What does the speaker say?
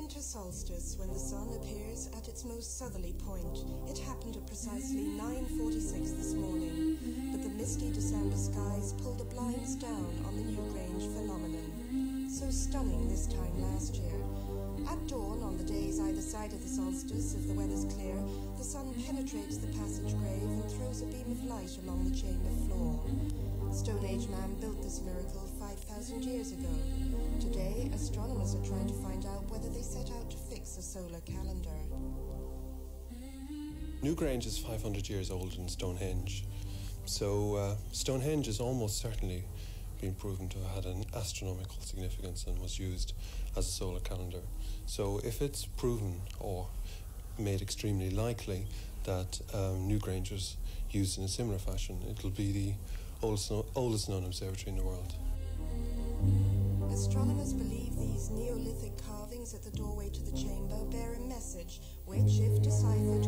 winter solstice, when the sun appears at its most southerly point, it happened at precisely 9.46 this morning, but the misty December skies pulled the blinds down on the Newgrange phenomenon. So stunning this time last year. At dawn, on the days either side of the solstice, if the weather's clear, the sun penetrates the passage grave and throws a beam of light along the chamber floor. Stone Age man built this miracle 5,000 years ago. Today, astronomers are trying to find whether they set out to fix a solar calendar. Newgrange is 500 years old in Stonehenge. So uh, Stonehenge has almost certainly been proven to have had an astronomical significance and was used as a solar calendar. So if it's proven or made extremely likely that um, Newgrange was used in a similar fashion, it'll be the oldest, oldest known observatory in the world. Astronomers believe these Neolithic carvings at the doorway to the chamber bear a message which, if deciphered,